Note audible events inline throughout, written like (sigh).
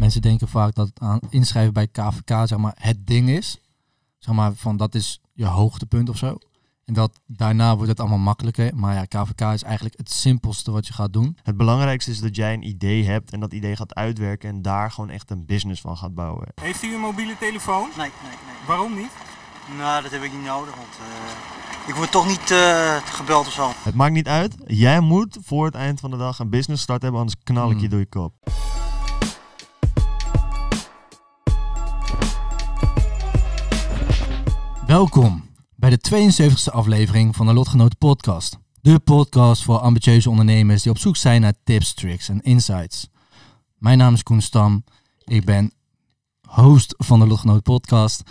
mensen denken vaak dat aan inschrijven bij KVK zeg maar, het ding is. Zeg maar, van dat is je hoogtepunt of zo. En dat daarna wordt het allemaal makkelijker. Maar ja, KVK is eigenlijk het simpelste wat je gaat doen. Het belangrijkste is dat jij een idee hebt en dat idee gaat uitwerken en daar gewoon echt een business van gaat bouwen. Heeft u een mobiele telefoon? Nee, nee, nee. Waarom niet? Nou, dat heb ik niet nodig, want eh, ik word toch niet eh, gebeld of zo. Het maakt niet uit. Jij moet voor het eind van de dag een business start hebben, anders knal ik je Hmm. door je kop. Welkom bij de 72e aflevering van de Lotgenoten Podcast. De podcast voor ambitieuze ondernemers die op zoek zijn naar tips, tricks en insights. Mijn naam is Koen Stam. Ik ben host van de Lotgenoten Podcast,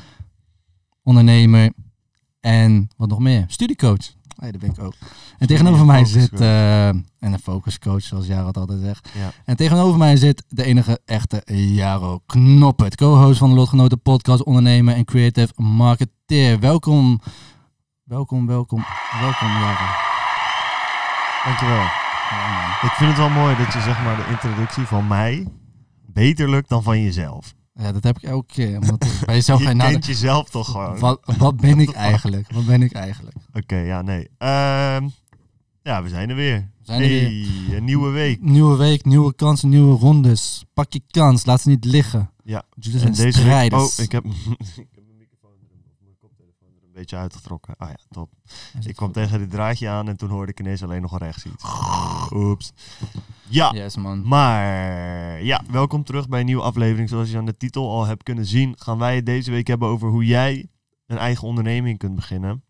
ondernemer en wat nog meer, studiecoach. Nee, dat ben ik ook. En tegenover mij zit, eh, en een focuscoach, zoals Jaro altijd zegt. Ja. En tegenover mij zit de enige echte Jaro Knoppert, co-host van de Lotgenoten Podcast, ondernemer en creative marketeer. Welkom, welkom, welkom, welkom Jaro. Dankjewel. Ja. Ik vind het wel mooi dat je zeg maar de introductie van mij beter lukt dan van jezelf. Ja, dat heb ik elke keer. Omdat bij jezelf (laughs) je je nadenken, kent jezelf toch gewoon. wat, wat ben (laughs) ik eigenlijk? Wat ben ik eigenlijk? Oké, ja, nee. Ehm, ja, we zijn er weer. We zijn er hey, een nieuwe week. Nieuwe week, nieuwe kansen, nieuwe rondes. Pak je kans, laat ze niet liggen. Ja. Jullie zijn deze week, oh, ik heb, (laughs) ik heb mijn microfoon er- of mijn koptelefoon er een beetje uitgetrokken. Ah ja, top. Ik kwam tegen dit draadje aan en toen hoorde ik ineens alleen nog rechts iets. (laughs) Oeps. Ja, Yes, man. maar ja, welkom terug bij een nieuwe aflevering. Zoals je aan de titel al hebt kunnen zien, gaan wij het deze week hebben over hoe jij een eigen onderneming kunt beginnen.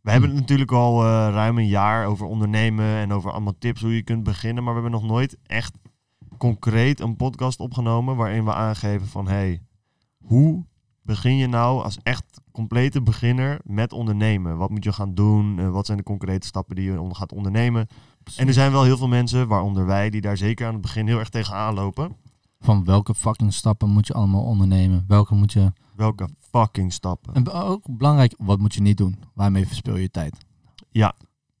We hebben het natuurlijk al eh, ruim een jaar over ondernemen en over allemaal tips hoe je kunt beginnen. Maar we hebben nog nooit echt concreet een podcast opgenomen waarin we aangeven van hey, hoe begin je nou als echt complete beginner met ondernemen? Wat moet je gaan doen? Eh, wat zijn de concrete stappen die je onder gaat ondernemen? En er zijn wel heel veel mensen, waaronder wij, die daar zeker aan het begin heel erg tegenaan lopen. Van welke fucking stappen moet je allemaal ondernemen? Welke moet je... Welke fucking stappen? En ook belangrijk, wat moet je niet doen? Waarmee verspil je tijd?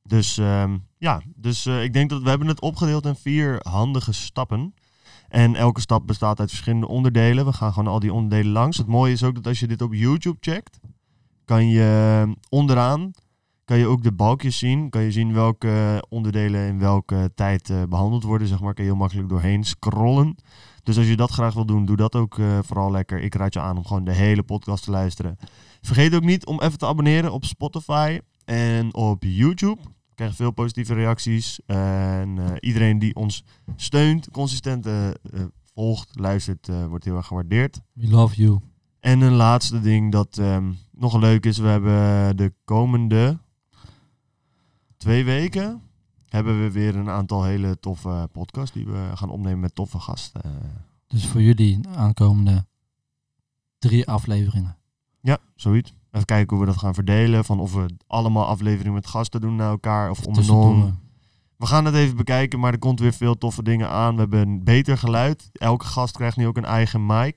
Dus ehm, ja, dus eh, ik denk dat we hebben het opgedeeld in vier handige stappen. En elke stap bestaat uit verschillende onderdelen. We gaan gewoon al die onderdelen langs. Het mooie is ook dat als je dit op YouTube checkt, kan je eh, onderaan kan je ook de balkjes zien. Kan je zien welke onderdelen in welke tijd eh, behandeld worden. Zeg maar, kan je heel makkelijk doorheen scrollen. Dus als je dat graag wil doen, doe dat ook eh, vooral lekker. Ik raad je aan om gewoon de hele podcast te luisteren. Vergeet ook niet om even te abonneren op Spotify en op YouTube. We krijgen veel positieve reacties. En eh, iedereen die ons steunt, consistent eh, eh, volgt, luistert, eh, wordt heel erg gewaardeerd. We love you. En een laatste ding dat ehm, nog leuk is. We hebben de komende twee weken hebben we weer een aantal hele toffe podcasts die we gaan opnemen met toffe gasten. Dus voor jullie aankomende drie afleveringen. ja, zoiets. Even kijken hoe we dat gaan verdelen. Van of we allemaal afleveringen met gasten doen naar elkaar of om. Tussendoor. We gaan het even bekijken, maar er komt weer veel toffe dingen aan. We hebben een beter geluid. Elke gast krijgt nu ook een eigen mic.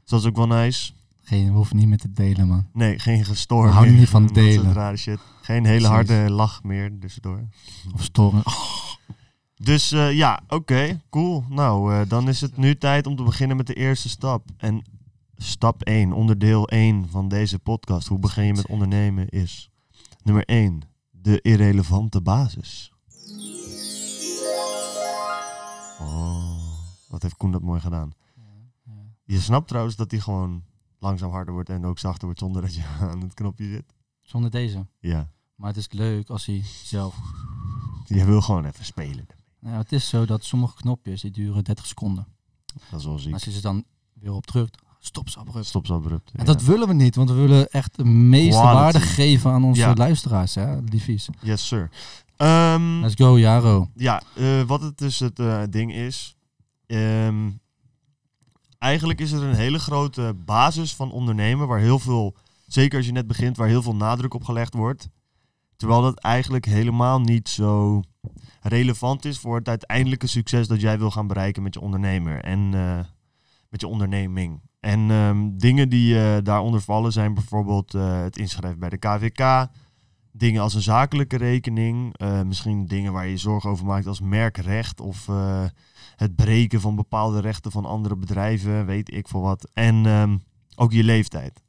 Dus dat is ook wel nice. Geen, we hoeven niet meer te delen, man. Nee, geen gestoord. We houden niet van delen. rare shit. Geen hele Precies. harde lach meer tussendoor. Of storen. (laughs) Dus eh, ja, oké, cool. Nou, eh, dan is het nu tijd om te beginnen met de eerste stap. En stap 1, onderdeel 1 van deze podcast. Hoe begin je met ondernemen is nummer 1, de irrelevante basis. Oh, wat heeft Koen dat mooi gedaan. Je snapt trouwens dat hij gewoon langzaam harder wordt en ook zachter wordt zonder dat je (laughs) aan het knopje zit. Zonder deze. Ja, Maar het is leuk als hij zelf... je wil gewoon even spelen. Nou, het is zo dat sommige knopjes die duren 30 seconden. Dat is wel ziek. als je ze dan weer op drukt, stop ze abrupt. Stop zo abrupt. En dat willen we niet, want we willen echt de meeste Quality. waarde geven aan onze Ja. luisteraars, hè, liefies. Yes, sir. Ehm, Let's go, Jaro. ja, eh, wat het dus het eh, ding is. ehm, eigenlijk is er een hele grote basis van ondernemen waar heel veel, zeker als je net begint, waar heel veel nadruk op gelegd wordt. Terwijl dat eigenlijk helemaal niet zo relevant is voor het uiteindelijke succes dat jij wil gaan bereiken met je ondernemer en eh, met je onderneming. En ehm, dingen die eh, daaronder vallen zijn bijvoorbeeld eh, het inschrijven bij de KVK, dingen als een zakelijke rekening. misschien dingen waar je zorgen over maakt als merkrecht of het breken van bepaalde rechten van andere bedrijven, weet ik veel wat. En ehm, ook je leeftijd.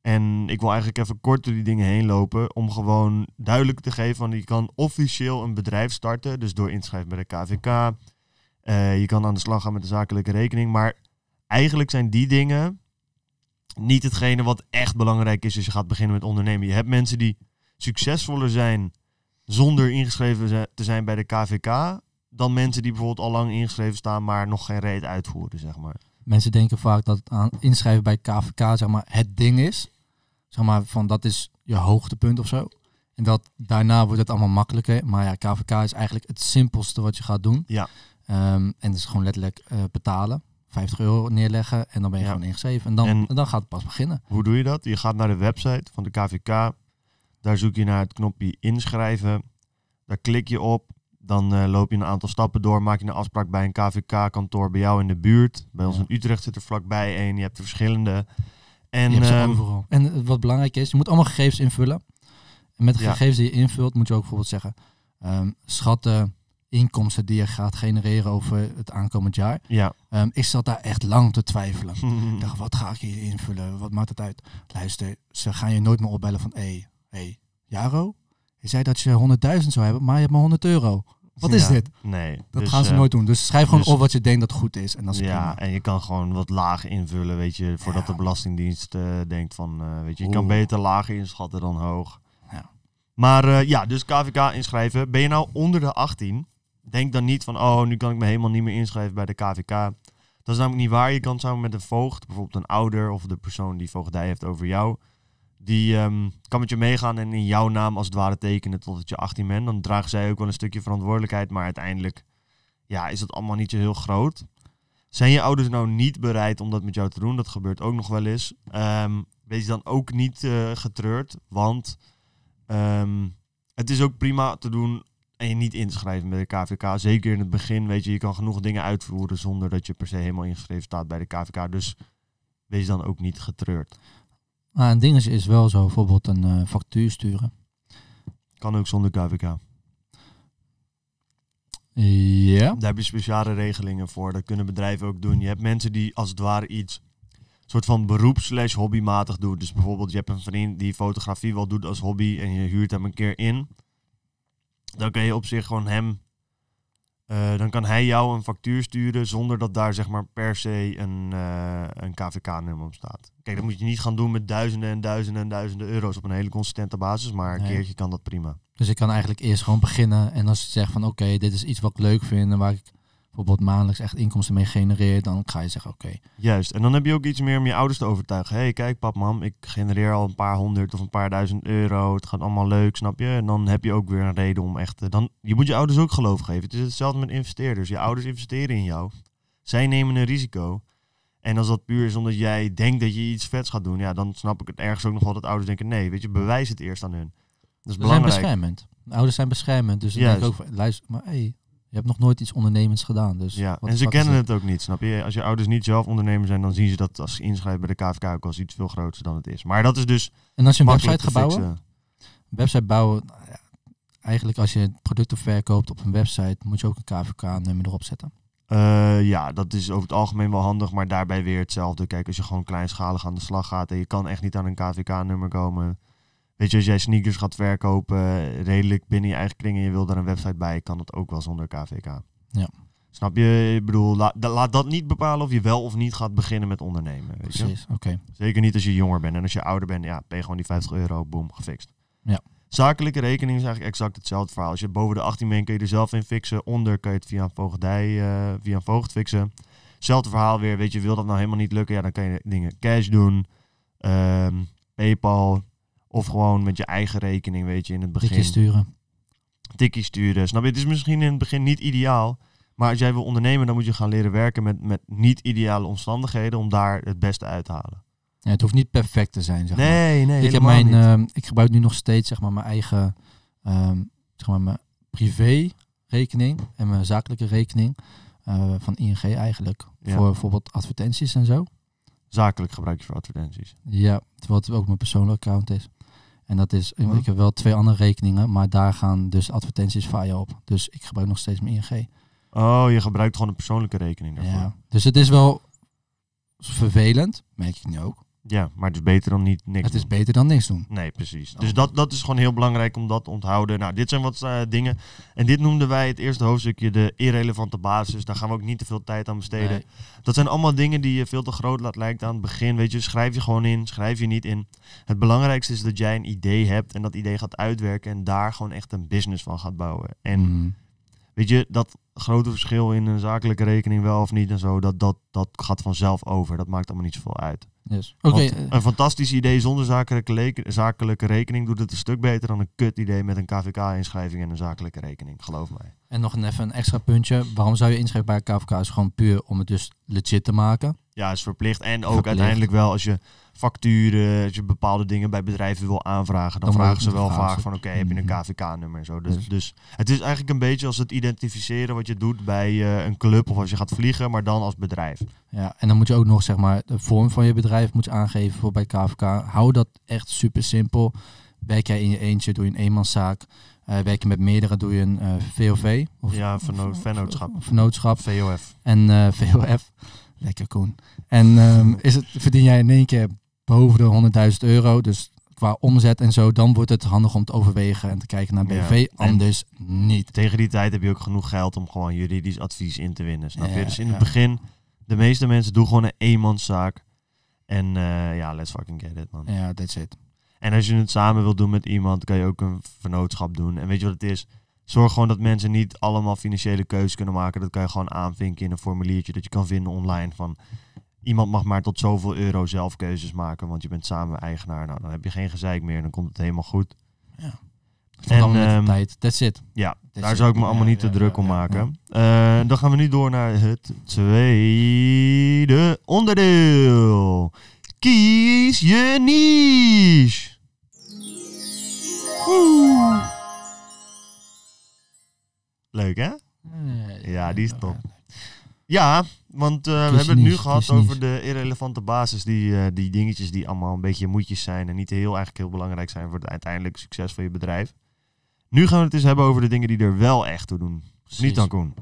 En ik wil eigenlijk even kort door die dingen heen lopen om gewoon duidelijk te geven van je kan officieel een bedrijf starten, dus door inschrijven bij de KVK. Eh, je kan aan de slag gaan met de zakelijke rekening, maar eigenlijk zijn die dingen niet hetgene wat echt belangrijk is als je gaat beginnen met ondernemen. Je hebt mensen die succesvoller zijn zonder ingeschreven te zijn bij de KVK dan mensen die bijvoorbeeld al lang ingeschreven staan, maar nog geen reet uitvoeren, zeg maar. Mensen denken vaak dat het aan inschrijven bij KVK zeg maar, het ding is. Zeg maar, van dat is je hoogtepunt of zo. En dat daarna wordt het allemaal makkelijker. Maar ja, KVK is eigenlijk het simpelste wat je gaat doen. Ja. Ehm, en dat is gewoon letterlijk eh, betalen. 50 euro neerleggen en dan ben je Ja. gewoon ingeschreven. En dan, en dan gaat het pas beginnen. Hoe doe je dat? Je gaat naar de website van de KVK. Daar zoek je naar het knopje inschrijven. Daar klik je op. Dan eh, loop je een aantal stappen door. Maak je een afspraak bij een KVK-kantoor bij jou in de buurt. Bij ons Ja. in Utrecht zit er vlakbij één. Je hebt er verschillende. En je hebt ze ehm, overal. En eh, wat belangrijk is, je moet allemaal gegevens invullen. En met de Ja. gegevens die je invult, moet je ook bijvoorbeeld zeggen... ehm, schatten inkomsten die je gaat genereren over het aankomend jaar. ja. Ehm, ik zat daar echt lang te twijfelen. (laughs) Ik dacht, wat ga ik hier invullen? Wat maakt het uit? Luister, ze gaan je nooit meer opbellen van... Hé, hey, hey, Jaro, je zei dat je 100.000 zou hebben, maar je hebt maar 100 euro. Wat is Ja, dit? Nee. Dat Dus, gaan ze eh, nooit doen. Dus schrijf gewoon dus- op wat je denkt dat goed is. En dat is Ja, prima. en je kan gewoon wat lager invullen, weet je, voordat Ja. de Belastingdienst eh, denkt van, eh, weet je, je kan beter lager inschatten dan hoog. Ja. Maar ja, dus KVK inschrijven. Ben je nou onder de 18? Denk dan niet van, oh, nu kan ik me helemaal niet meer inschrijven bij de KVK. Dat is namelijk niet waar. Je kan samen met een voogd, bijvoorbeeld een ouder of de persoon die voogdij heeft over jou, die ehm, kan met je meegaan en in jouw naam als het ware tekenen totdat je 18 bent. Dan dragen zij ook wel een stukje verantwoordelijkheid, maar uiteindelijk ja, is dat allemaal niet zo heel groot. Zijn je ouders nou niet bereid om dat met jou te doen? Dat gebeurt ook nog wel eens. Ehm, wees dan ook niet eh, getreurd, want ehm, het is ook prima te doen en je niet in te schrijven bij de KVK. Zeker in het begin, weet je, je kan genoeg dingen uitvoeren zonder dat je per se helemaal ingeschreven staat bij de KVK. Dus wees dan ook niet getreurd. Maar een dingetje is wel zo, bijvoorbeeld een eh, factuur sturen. Kan ook zonder KVK. Ja. Daar heb je speciale regelingen voor. Dat kunnen bedrijven ook doen. Je hebt mensen die als het ware iets soort van beroep slash hobbymatig doen. Dus bijvoorbeeld je hebt een vriend die fotografie wel doet als hobby en je huurt hem een keer in. Dan kan je op zich gewoon hem, eh, dan kan hij jou een factuur sturen zonder dat daar zeg maar per se een, eh, een KVK-nummer op staat. Kijk, dat moet je niet gaan doen met duizenden en duizenden en duizenden euro's op een hele consistente basis, maar een Nee. keertje kan dat prima. Dus ik kan eigenlijk eerst gewoon beginnen. En als je zegt van oké, dit is iets wat ik leuk vind en waar ik bijvoorbeeld maandelijks echt inkomsten mee genereer, dan ga je zeggen oké. Juist, en dan heb je ook iets meer om je ouders te overtuigen. Hé, hey, kijk pap, mam, ik genereer al een paar honderd of een paar duizend euro. Het gaat allemaal leuk, snap je? En dan heb je ook weer een reden om echt... eh, dan, je moet je ouders ook geloof geven. Het is hetzelfde met investeerders. Je ouders investeren in jou. Zij nemen een risico. En als dat puur is omdat jij denkt dat je iets vets gaat doen... Ja, dan snap ik het ergens ook nog wel dat ouders denken... Nee, weet je, bewijs het eerst aan hun. Dat is Ze zijn belangrijk. beschermend. De ouders zijn beschermend. Dus dan denk ik ook luister, maar hey, je hebt nog nooit iets ondernemends gedaan. Dus Ja, en ze kennen het ook niet, snap je? Als je ouders niet zelf ondernemer zijn, dan zien ze dat als ze inschrijven bij de KVK ook als iets veel groter dan het is. Maar dat is dus En als je een website gaat bouwen, een website bouwen, nou ja, eigenlijk als je producten verkoopt op een website, moet je ook een KVK-nummer erop zetten. Eh, ja, dat is over het algemeen wel handig, maar daarbij weer hetzelfde. Kijk, als je gewoon kleinschalig aan de slag gaat en je kan echt niet aan een KVK-nummer komen. Weet je, als jij sneakers gaat verkopen, redelijk binnen je eigen kring en je wil daar een website bij, kan dat ook wel zonder KVK. Ja. Snap je? Ik bedoel, la- da- laat dat niet bepalen of je wel of niet gaat beginnen met ondernemen. Weet? Precies, oké. Zeker niet als je jonger bent. En als je ouder bent, ja, ben je gewoon die 50 euro, boom, gefixt. Ja. Zakelijke rekening is eigenlijk exact hetzelfde verhaal. Als je boven de 18 bent, kun je er zelf in fixen. Onder kan je het via een voogdij, eh, via een voogd fixen. Hetzelfde verhaal weer, weet je, wil dat nou helemaal niet lukken? Ja, dan kan je dingen cash doen, ehm, Paypal, of gewoon met je eigen rekening, weet je, in het begin. Tikje sturen. Tikkie sturen. Snap je? Het is misschien in het begin niet ideaal. Maar als jij wil ondernemen, dan moet je gaan leren werken met, met niet-ideale omstandigheden om daar het beste uit te halen. Ja, het hoeft niet perfect te zijn, zeg maar. Nee, nee, ik, heb mijn, niet. ehm, ik gebruik nu nog steeds zeg maar, mijn eigen ehm, zeg maar, mijn privé rekening en mijn zakelijke rekening eh, van ING eigenlijk. Ja. Voor bijvoorbeeld advertenties en zo. Zakelijk gebruik je voor advertenties. Ja, terwijl het ook mijn persoonlijke account is. En dat is, ik heb wel twee andere rekeningen, maar daar gaan dus advertenties via op. Dus ik gebruik nog steeds mijn ING. Oh, je gebruikt gewoon een persoonlijke rekening daarvoor. Ja. Dus het is wel vervelend, merk ik nu ook. Ja, maar het is beter dan niet niks Het is doen. beter dan niks doen. Nee, precies. Oh. Dus dat, dat is gewoon heel belangrijk om dat te onthouden. Nou, dit zijn wat eh, dingen. En dit noemden wij het eerste hoofdstukje de irrelevante basis. Daar gaan we ook niet te veel tijd aan besteden. Nee. Dat zijn allemaal dingen die je veel te groot laat lijken aan het begin. Weet je, schrijf je gewoon in, schrijf je niet in. Het belangrijkste is dat jij een idee hebt en dat idee gaat uitwerken en daar gewoon echt een business van gaat bouwen. En Mm. weet je, dat grote verschil in een zakelijke rekening wel of niet en zo, dat, dat, dat gaat vanzelf over. Dat maakt allemaal niet zoveel uit. Yes. Oké, Want eh, een fantastisch idee zonder zakelijke, zakelijke rekening doet het een stuk beter dan een kut idee met een KVK-inschrijving en een zakelijke rekening, geloof mij. en nog even een extra puntje. Waarom zou je inschrijven bij KVK? Is gewoon puur om het dus legit te maken. Ja, is verplicht. En ook Verplicht. uiteindelijk wel als je facturen, als je bepaalde dingen bij bedrijven wil aanvragen, dan, Dan vragen ze wel vragen vaak van oké, heb je een Mhm. KVK-nummer en zo. Dus, Dus- dus het is eigenlijk een beetje als het identificeren wat je doet bij eh, een club of als je gaat vliegen, maar dan als bedrijf. Ja, en dan moet je ook nog zeg maar de vorm van je bedrijf moet je aangeven voor bij KVK. Hou dat echt super simpel. Werk jij in je eentje, doe je een eenmanszaak. Eh werk je met meerdere, doe je een eh, VOV. Of, Ja, verno- vennootschap. Vennootschap. VOF. En VOF. Lekker Koen. En ehm, is het, verdien jij in één keer boven de 100.000 euro, dus qua omzet en zo, dan wordt het handig om te overwegen en te kijken naar Ja. BV. En- Anders niet. Tegen die tijd heb je ook genoeg geld om gewoon juridisch advies in te winnen. Snap je? Dus in ja. het begin, de meeste mensen doen gewoon een eenmanszaak. En eh, ja, let's fucking get it, man. Ja, that's it. En als je het samen wilt doen met iemand, kan je ook een vernootschap doen. En weet je wat het is? Zorg gewoon dat mensen niet allemaal financiële keuzes kunnen maken. Dat kan je gewoon aanvinken in een formuliertje dat je kan vinden online. Van iemand mag maar tot zoveel euro zelf keuzes maken, want je bent samen eigenaar. Nou, dan heb je geen gezeik meer en dan komt het helemaal goed. Met ehm, de tijd. That's it. Ja, daar zou ik me allemaal Ja, niet te ja, druk ja, om ja, maken. Eh, dan gaan we nu door naar het tweede onderdeel. Kies je niche. Woe. Leuk hè? Ja, die is top. Ja, want eh, we hebben het nu gehad over de irrelevante basis. Die, eh, die dingetjes die allemaal een beetje moedjes zijn en niet heel, eigenlijk heel belangrijk zijn voor het uiteindelijke succes van je bedrijf. Nu gaan we het eens hebben over de dingen die er wel echt toe doen. Niet dan Koen.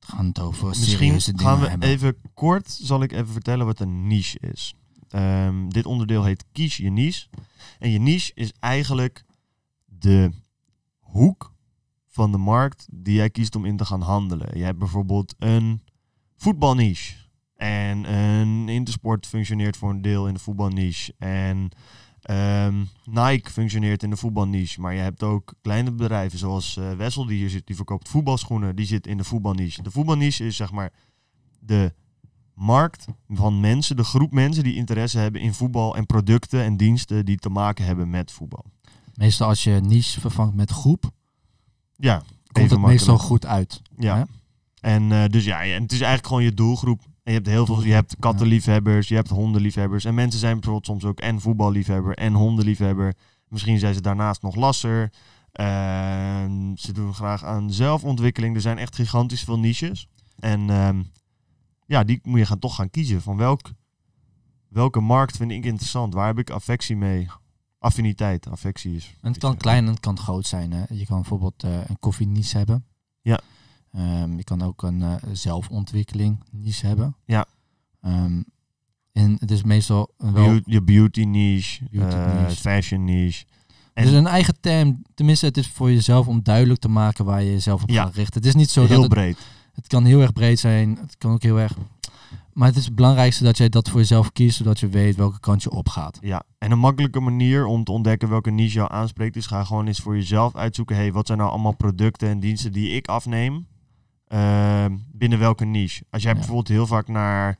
We gaan het over Misschien gaan we hebben. even kort, zal ik even vertellen wat een niche is. Ehm, dit onderdeel heet kies je niche. En je niche is eigenlijk de hoek van de markt die jij kiest om in te gaan handelen. Je hebt bijvoorbeeld een voetbalniche. En een Intersport functioneert voor een deel in de voetbalniche. En ehm, Nike functioneert in de voetbalniche. Maar je hebt ook kleine bedrijven zoals eh, Wessel die hier zit. Die verkoopt voetbalschoenen. Die zit in de voetbalniche. De voetbalniche is zeg maar de markt van mensen. De groep mensen die interesse hebben in voetbal. En producten en diensten die te maken hebben met voetbal. Meestal als je niche vervangt met groep, Ja, komt het meestal goed uit. Ja. Hè? En eh, dus ja, en het is eigenlijk gewoon je doelgroep. En je hebt heel veel, je hebt kattenliefhebbers, je hebt hondenliefhebbers. En mensen zijn bijvoorbeeld soms ook en voetballiefhebber en hondenliefhebber. Misschien zijn ze daarnaast nog lasser. Ehm, ze doen graag aan zelfontwikkeling. Er zijn echt gigantisch veel niches. En ehm, ja, die moet je gaan, toch gaan kiezen. Van welk, welke markt vind ik interessant? Waar heb ik affectie mee? Affiniteit, affectie is. En het kan klein en het kan groot zijn. Hè. Je kan bijvoorbeeld eh, een koffieniche hebben. Ja. Ehm, je kan ook een eh, zelfontwikkeling niche hebben. Ja. Ehm, en het is meestal wel... Je beauty niche, Beauty eh, niche. fashion niche. Het is een eigen term. Tenminste, het is voor jezelf om duidelijk te maken waar je jezelf op Ja. gaat richten. Het is niet zo dat heel het, breed. het kan heel erg breed zijn. Het kan ook heel erg... Maar het is het belangrijkste dat jij dat voor jezelf kiest, zodat je weet welke kant je op gaat. Ja, en een makkelijke manier om te ontdekken welke niche jou aanspreekt, is ga gewoon eens voor jezelf uitzoeken. hey, wat zijn nou allemaal producten en diensten die ik afneem eh, binnen welke niche? Als jij Ja. bijvoorbeeld heel vaak naar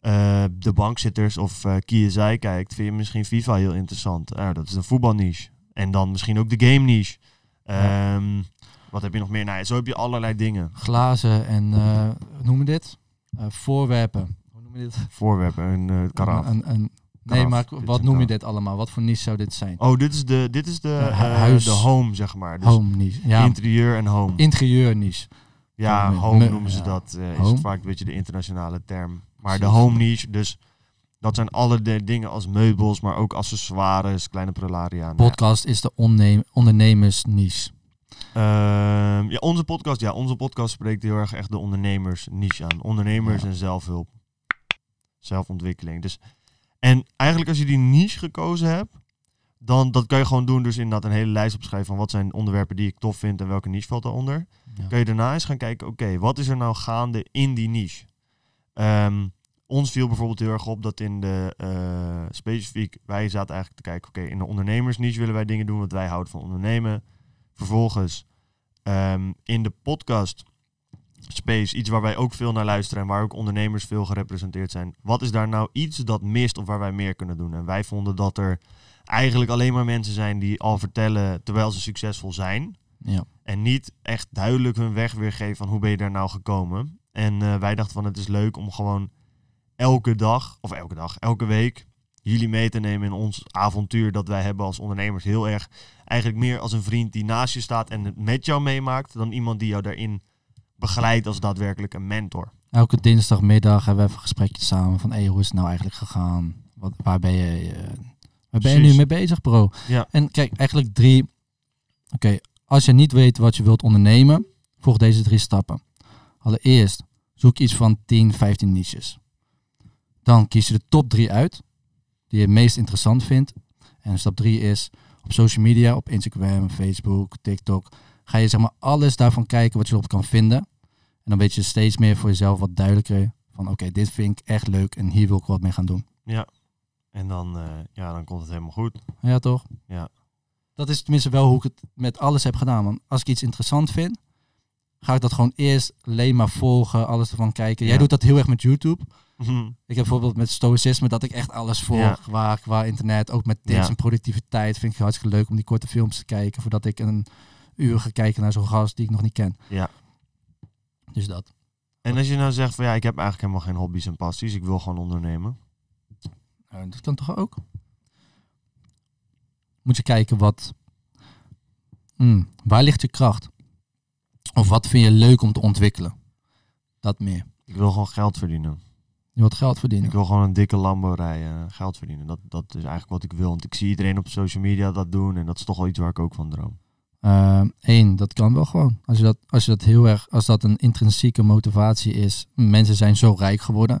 eh, de bankzitters of KSI kijkt, vind je misschien FIFA heel interessant. Dat is een voetbalniche. En dan misschien ook de game niche. Ja. Ehm, Wat heb je nog meer? Nou, zo heb je allerlei dingen. Glazen en, hoe noemen we dit? Voorwerpen. Hoe noem je dit? Voorwerpen, een eh karaf. Een, een, nee, maar wat een noem je dit allemaal? Wat voor niche zou dit zijn? Oh, dit is de, dit is de, huis. de home, zeg maar. Dus home niche. Ja, interieur en home. interieur niche. Ja, Home, home me- noemen ze dat. eh, is Home. vaak een beetje de internationale term. Maar de home niche, dus Dat zijn alle de dingen als meubels, maar ook accessoires, kleine prularia. Nou ja. Podcast is de ondernemersniche. Ehm, ja, onze podcast, ja, onze podcast spreekt heel erg echt de ondernemers niche aan. Ondernemers Ja. en zelfhulp. Zelfontwikkeling. Dus, en eigenlijk als je die niche gekozen hebt, dan dat kan je gewoon doen. Dus inderdaad een hele lijst opschrijven van wat zijn onderwerpen die ik tof vind en welke niche valt daaronder. Ja. Kan je daarna eens gaan kijken, oké, wat is er nou gaande in die niche? Ehm, ons viel bijvoorbeeld heel erg op dat in de eh, specifiek, wij zaten eigenlijk te kijken, oké, in de ondernemersniche willen wij dingen doen wat wij houden van ondernemen. Vervolgens ehm, in de podcast space, iets waar wij ook veel naar luisteren en waar ook ondernemers veel gerepresenteerd zijn. Wat is daar nou iets dat mist of waar wij meer kunnen doen? En wij vonden dat er eigenlijk alleen maar mensen zijn die al vertellen terwijl ze succesvol zijn. Ja. En niet echt duidelijk hun weg weergeven van hoe ben je daar nou gekomen. En eh, wij dachten van het is leuk om gewoon elke dag, of elke dag, elke week jullie mee te nemen in ons avontuur dat wij hebben als ondernemers. Heel erg eigenlijk meer als een vriend die naast je staat en het met jou meemaakt dan iemand die jou daarin begeleidt als daadwerkelijk een mentor. Elke dinsdagmiddag hebben we even een gesprekje samen van hey, hoe is het nou eigenlijk gegaan? Wat, waar ben je, eh, waar ben je nu mee bezig, bro? Ja. En kijk, eigenlijk drie. Oké, als je niet weet wat je wilt ondernemen, volg deze drie stappen. Allereerst, zoek iets van 10, 15 niches. Dan kies je de top drie uit, die je het meest interessant vindt. En stap drie is, op social media, op Instagram, Facebook, TikTok, ga je zeg maar alles daarvan kijken wat je erop kan vinden. En dan weet je steeds meer voor jezelf wat duidelijker van oké, dit vind ik echt leuk en hier wil ik wat mee gaan doen. En dan, eh, ja, dan komt het helemaal goed. Ja, toch? Ja. Dat is tenminste wel hoe ik het met alles heb gedaan. Want als ik iets interessant vind, ga ik dat gewoon eerst alleen maar volgen, alles ervan kijken. Jij Ja. doet dat heel erg met YouTube. Mhm. Ik heb bijvoorbeeld met stoïcisme dat ik echt alles volg Ja. qua, qua internet. Ook met tips Ja. en productiviteit vind ik hartstikke leuk om die korte films te kijken. Voordat ik een uur ga kijken naar zo'n gast die ik nog niet ken. Ja. Dus dat. En als je nou zegt van ja, ik heb eigenlijk helemaal geen hobby's en passies, ik wil gewoon ondernemen. Eh, dat kan toch ook? Moet je kijken wat. Hmm, waar ligt je kracht? Of wat vind je leuk om te ontwikkelen? Dat meer. Ik wil gewoon geld verdienen. Je wilt geld verdienen. Ik wil gewoon een dikke Lambo rijden, geld verdienen. Dat, dat is eigenlijk wat ik wil. Want ik zie iedereen op social media dat doen. En dat is toch wel iets waar ik ook van droom. Eén, dat kan wel gewoon. Als je dat, als je dat heel erg, als dat een intrinsieke motivatie is. Mensen zijn zo rijk geworden.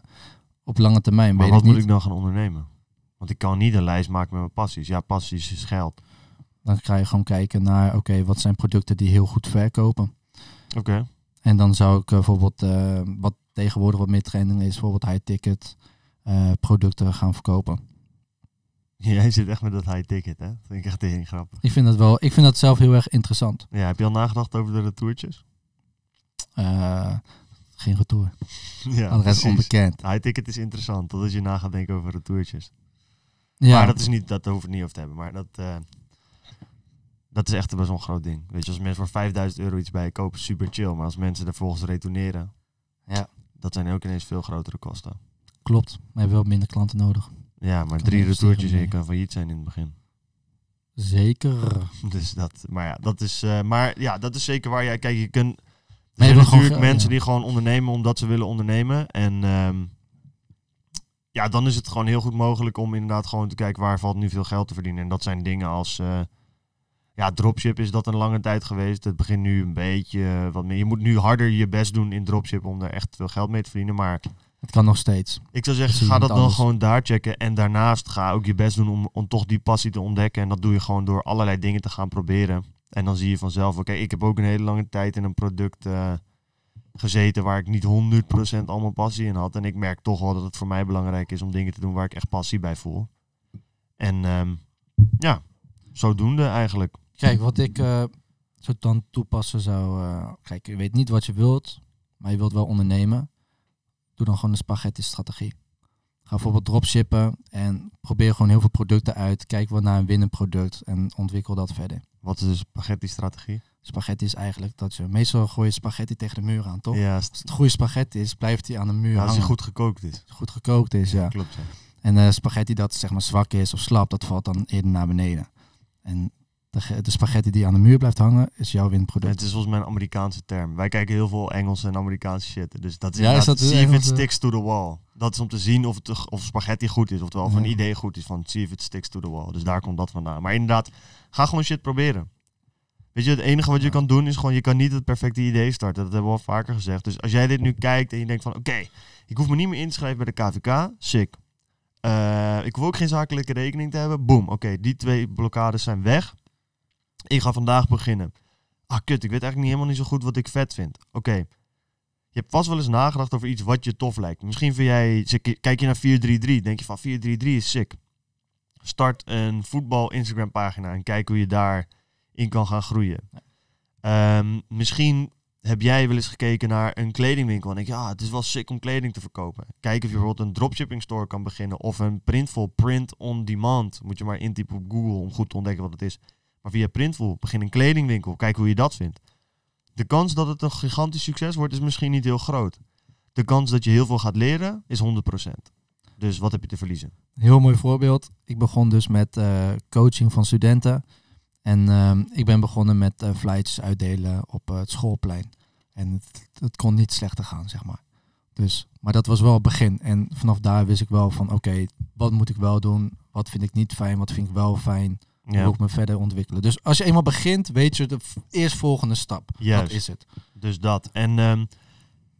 Op lange termijn Maar weet wat ik moet niet. ik dan gaan ondernemen? Want ik kan niet een lijst maken met mijn passies. Ja, passies is geld. Dan ga je gewoon kijken naar, oké, wat zijn producten die heel goed verkopen. Oké. En dan zou ik eh, bijvoorbeeld, eh, wat tegenwoordig wat meer trending is, bijvoorbeeld high-ticket eh, producten gaan verkopen. (laughs) Jij zit echt met dat high ticket, hè? Dat vind ik echt heel grappig. Ik vind dat wel, ik vind dat zelf heel erg interessant. Ja, heb je al nagedacht over de retourtjes? Eh, geen retour. (laughs) Ja, Adres onbekend. High ticket is interessant. Dat als je na gaat denken over retourtjes. Ja, Maar dat is niet, dat hoeft het niet over te hebben. Maar dat, eh, dat is echt best wel een groot ding. Weet je, als mensen voor 5000 euro iets bij je kopen, super chill. Maar als mensen er volgens retourneren, Ja. dat zijn ook ineens veel grotere kosten. klopt. Maar je hebt wel minder klanten nodig. Ja, maar drie retourtjes en je kan failliet zijn in het begin. Zeker. (laughs) Dus dat, maar ja, dat is, eh, maar ja, dat is zeker waar jij, kijk, je kunt, Maar je zijn gewoon natuurlijk mensen ja. die gewoon ondernemen omdat ze willen ondernemen. En ehm, ja, dan is het gewoon heel goed mogelijk om inderdaad gewoon te kijken waar valt nu veel geld te verdienen. En dat zijn dingen als, eh, ja, dropship is dat een lange tijd geweest. Het begint nu een beetje wat meer. Je moet nu harder je best doen in dropship om er echt veel geld mee te verdienen. Maar Het kan nog steeds. ik zou zeggen, ga dat dan anders. gewoon daar checken. En daarnaast ga ook je best doen om, om toch die passie te ontdekken. En dat doe je gewoon door allerlei dingen te gaan proberen. En dan zie je vanzelf, oké, ik heb ook een hele lange tijd in een product eh, gezeten waar ik niet 100% allemaal passie in had. En ik merk toch wel dat het voor mij belangrijk is om dingen te doen waar ik echt passie bij voel. En ehm, ja, zodoende eigenlijk. Kijk, wat ik eh zo dan toepassen zou... eh, kijk, je weet niet wat je wilt, maar je wilt wel ondernemen. Doe dan gewoon een spaghetti-strategie. Ga bijvoorbeeld dropshippen en probeer gewoon heel veel producten uit. Kijk wat naar een winnend product en ontwikkel dat verder. Wat is de spaghetti-strategie? Spaghetti is eigenlijk dat je... Meestal gooi je spaghetti tegen de muur aan, toch? Ja, Als het goede spaghetti is, blijft die aan de muur ja, als die goed gekookt is. goed gekookt is, ja. Klopt, ja. En eh, spaghetti dat zeg maar zwak is of slap, dat valt dan eerder naar beneden. En de, de spaghetti die aan de muur blijft hangen, is jouw winproduct. Het is volgens mij een Amerikaanse term. Wij kijken heel veel Engelse en Amerikaanse shit. Dus dat is, Ja, is dat see if it sticks to the wall. Dat is om te zien of, het, of spaghetti goed is. Oftewel of een Ja. idee goed is. Van see if it sticks to the wall. Dus daar komt dat vandaan. Maar inderdaad, ga gewoon shit proberen. Weet je, het enige wat je Ja. kan doen is gewoon... Je kan niet het perfecte idee starten. Dat hebben we al vaker gezegd. Dus als jij dit nu kijkt en je denkt van... Oké, ik hoef me niet meer in te schrijven bij de KVK. Sick. Eh, ik hoef ook geen zakelijke rekening te hebben. Boom. Oké, die twee blokkades zijn weg. Ik ga vandaag beginnen. Ah, kut. Ik weet eigenlijk niet helemaal niet zo goed wat ik vet vind. Oké. Je hebt vast wel eens nagedacht over iets wat je tof lijkt. Misschien vind jij... Kijk je naar 433. Denk je van 433 is sick. Start een voetbal Instagram pagina. En kijk hoe je daarin kan gaan groeien. Ehm, misschien heb jij wel eens gekeken naar een kledingwinkel en denk je, ja, het is wel sick om kleding te verkopen. Kijk of je bijvoorbeeld een dropshipping store kan beginnen of een Printful print on demand. Moet je maar intypen op Google om goed te ontdekken wat het is. Maar via Printful begin een kledingwinkel, kijk hoe je dat vindt. De kans dat het een gigantisch succes wordt is misschien niet heel groot. De kans dat je heel veel gaat leren is 100%. Dus wat heb je te verliezen? Heel mooi voorbeeld. Ik begon dus met eh, coaching van studenten. En ehm, ik ben begonnen met eh flyers uitdelen op eh, het schoolplein. En het, het kon niet slechter gaan, zeg maar. Dus, maar dat was wel het begin. En vanaf daar wist ik wel van, oké, wat moet ik wel doen? Wat vind ik niet fijn? Wat vind ik wel fijn? Hoe Ja, ik me verder ontwikkelen? Dus als je eenmaal begint, weet je de eerstvolgende stap. Juist. Dat is het. dus dat. En ehm,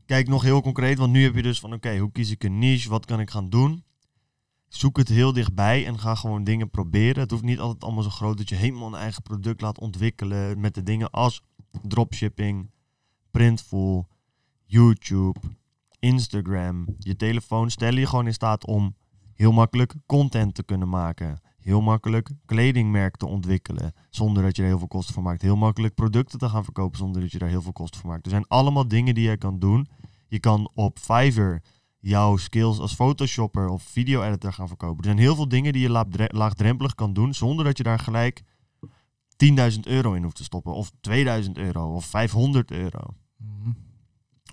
kijk nog heel concreet, want nu heb je dus van oké, hoe kies ik een niche? Wat kan ik gaan doen? Zoek het heel dichtbij en ga gewoon dingen proberen. Het hoeft niet altijd allemaal zo groot dat je helemaal een eigen product laat ontwikkelen met de dingen als dropshipping, Printful, YouTube, Instagram, je telefoon. Stel je gewoon in staat om heel makkelijk content te kunnen maken. Heel makkelijk kledingmerk te ontwikkelen zonder dat je er heel veel kosten voor maakt. Heel makkelijk producten te gaan verkopen zonder dat je daar heel veel kosten voor maakt. Er zijn allemaal dingen die je kan doen. Je kan op Fiverr jouw skills als photoshopper of video editor gaan verkopen. Er zijn heel veel dingen die je laagdre- laagdrempelig kan doen zonder dat je daar gelijk 10.000 euro in hoeft te stoppen. Of 2000 euro of 500 euro. Mhm.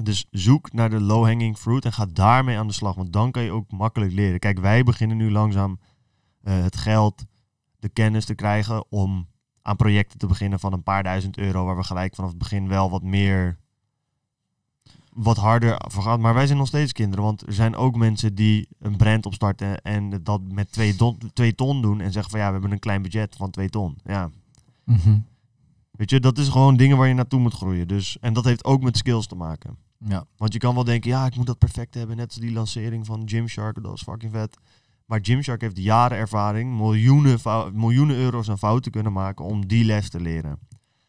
Dus zoek naar de low-hanging fruit en ga daarmee aan de slag. Want dan kan je ook makkelijk leren. Kijk, wij beginnen nu langzaam eh, het geld, de kennis te krijgen om aan projecten te beginnen van een paar duizend euro. Waar we gelijk vanaf het begin wel wat meer, wat harder voor gaan. Maar wij zijn nog steeds kinderen. Want er zijn ook mensen die een brand opstarten en dat met twee ton, twee ton doen. En zeggen van ja, we hebben een klein budget van twee ton. Ja, Mhm. weet je, dat is gewoon dingen waar je naartoe moet groeien. Dus, en dat heeft ook met skills te maken. Ja. Want je kan wel denken, ja, ik moet dat perfect hebben. Net als die lancering van Gymshark, dat was fucking vet. Maar Gymshark heeft jaren ervaring, miljoenen, miljoenen euro's aan fouten kunnen maken om die les te leren.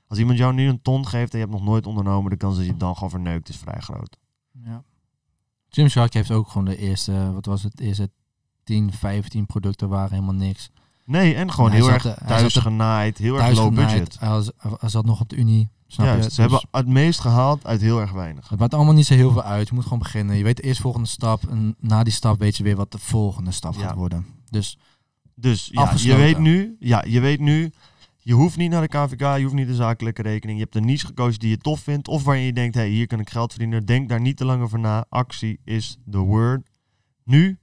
Als iemand jou nu een ton geeft en je hebt nog nooit ondernomen, de kans dat je het dan gewoon verneukt is vrij groot. Ja. Gymshark heeft ook gewoon de eerste, wat was het, eerste 10, 15 producten waren helemaal niks. Nee, en gewoon Hij heel zat erg er- thuis zat genaaid, heel erg low genaaid. budget. Hij, was- hij zat nog op de Unie. Snap Juist, je? ze Dus hebben het meest gehaald uit heel erg weinig. Het maakt allemaal niet zo heel veel uit. Je moet gewoon beginnen. Je weet de eerstvolgende stap. En na die stap weet je weer wat de volgende stap Ja. gaat worden. Dus Dus ja, je weet nu, ja, je weet nu, je hoeft niet naar de KVK, je hoeft niet de zakelijke rekening. Je hebt een niche gekozen die je tof vindt of waarin je denkt, hey, hier kan ik geld verdienen. Denk daar niet te lang over na. Actie is the word. Nu